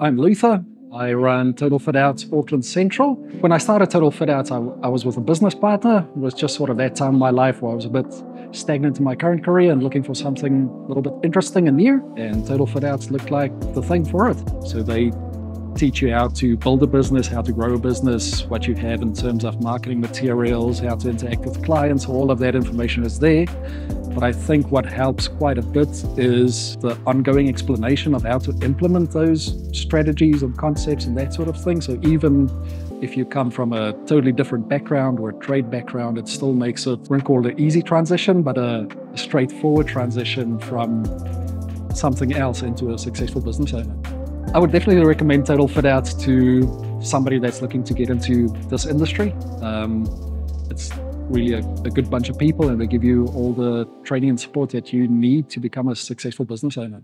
I'm Luther. I run Total Fit Out Auckland Central. When I started Total Fit Out, I, I, was with a business partner. It was just sort of that time in my life where I was a bit stagnant in my current career and looking for something a little bit interesting and new. And Total Fitouts looked like the thing for it. So they teach you how to build a business, how to grow a business, what you have in terms of marketing materials, how to interact with clients. All of that information is there. But I think what helps quite a bit is the ongoing explanation of how to implement those strategies and concepts and that sort of thing. So even if you come from a totally different background or trade background, it still makes it, we call it an easy transition, but a, a straightforward transition from something else into a successful business owner. I would definitely recommend Total Fit Out to somebody that's looking to get into this industry. Um, it's really a, a, good bunch of people and they give you all the training and support that you need to become a successful business owner.